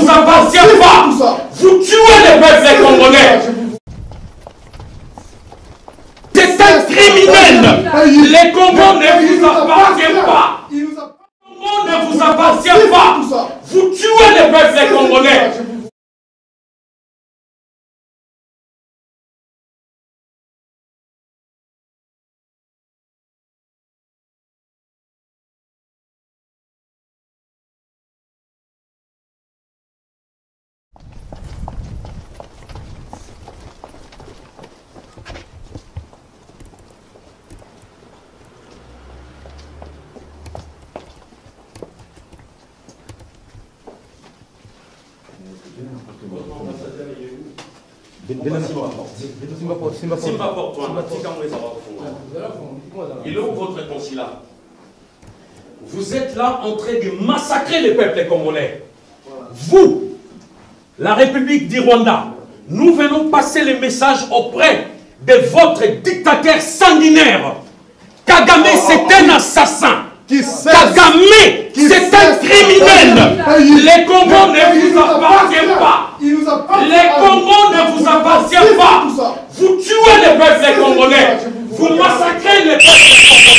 vous appartient pas. Vous tuez le peuple congolais. C'est un criminel. Les Congos ne vous appartiennent pas. Il nous a... Le Congo ne vous appartient pas. Vous tuez le peuple congolais. Il est où votre consulat Vous êtes là en train de massacrer le peuple congolais. Vous, la République du Rwanda, nous venons passer le message auprès de votre dictateur sanguinaire. Kagame, c'est un assassin. Kagame, c'est un criminel. Les Congos ne vous appartiennent pas. ¡Gracias!